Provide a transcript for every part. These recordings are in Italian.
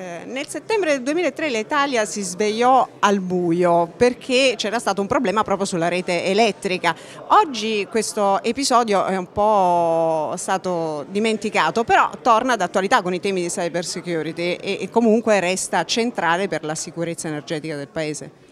Eh, nel settembre del 2003 l'Italia si svegliò al buio perché c'era stato un problema proprio sulla rete elettrica. Oggi questo episodio è un po' stato dimenticato, però torna d'attualità con i temi di cyber security e comunque resta centrale per la sicurezza energetica del Paese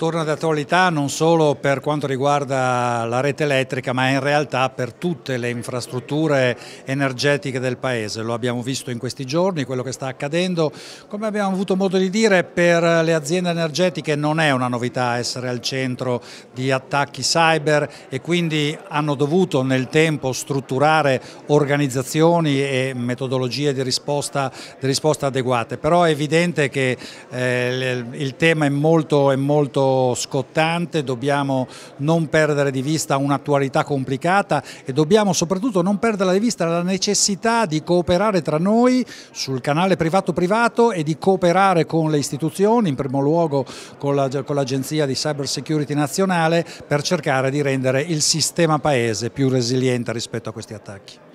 torna d'attualità non solo per quanto riguarda la rete elettrica ma in realtà per tutte le infrastrutture energetiche del Paese. Lo abbiamo visto in questi giorni, quello che sta accadendo. Come abbiamo avuto modo di dire per le aziende energetiche non è una novità essere al centro di attacchi cyber e quindi hanno dovuto nel tempo strutturare organizzazioni e metodologie di risposta, di risposta adeguate. Però è evidente che eh, il tema è molto, è molto scottante, dobbiamo non perdere di vista un'attualità complicata e dobbiamo soprattutto non perdere di vista la necessità di cooperare tra noi sul canale privato-privato e di cooperare con le istituzioni, in primo luogo con l'Agenzia di Cyber Security Nazionale, per cercare di rendere il sistema paese più resiliente rispetto a questi attacchi.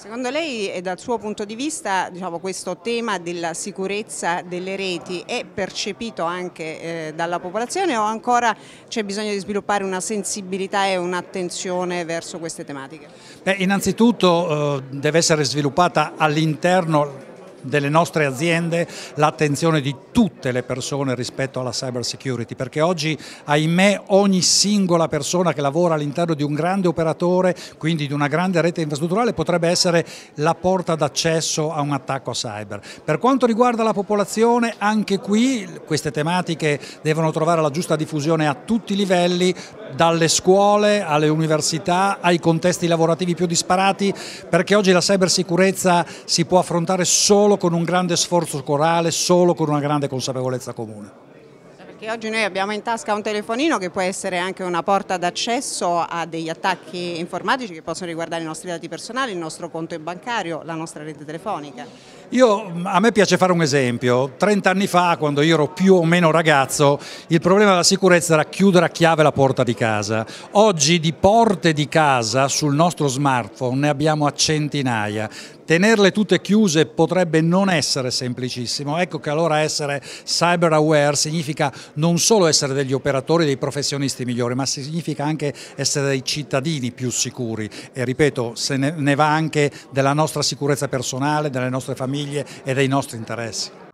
Secondo lei e dal suo punto di vista diciamo, questo tema della sicurezza delle reti è percepito anche eh, dalla popolazione o ancora c'è bisogno di sviluppare una sensibilità e un'attenzione verso queste tematiche? Beh, innanzitutto eh, deve essere sviluppata all'interno delle nostre aziende l'attenzione di tutte le persone rispetto alla cyber security perché oggi ahimè ogni singola persona che lavora all'interno di un grande operatore quindi di una grande rete infrastrutturale potrebbe essere la porta d'accesso a un attacco cyber. Per quanto riguarda la popolazione anche qui queste tematiche devono trovare la giusta diffusione a tutti i livelli dalle scuole alle università ai contesti lavorativi più disparati perché oggi la cybersicurezza si può affrontare solo con un grande sforzo corale, solo con una grande consapevolezza comune. Perché oggi noi abbiamo in tasca un telefonino che può essere anche una porta d'accesso a degli attacchi informatici che possono riguardare i nostri dati personali, il nostro conto bancario, la nostra rete telefonica. Io, a me piace fare un esempio, 30 anni fa quando io ero più o meno ragazzo il problema della sicurezza era chiudere a chiave la porta di casa, oggi di porte di casa sul nostro smartphone ne abbiamo a centinaia, tenerle tutte chiuse potrebbe non essere semplicissimo, ecco che allora essere cyber aware significa non solo essere degli operatori, dei professionisti migliori, ma significa anche essere dei cittadini più sicuri e ripeto, se ne va anche della nostra sicurezza personale, delle nostre famiglie e dei nostri interessi.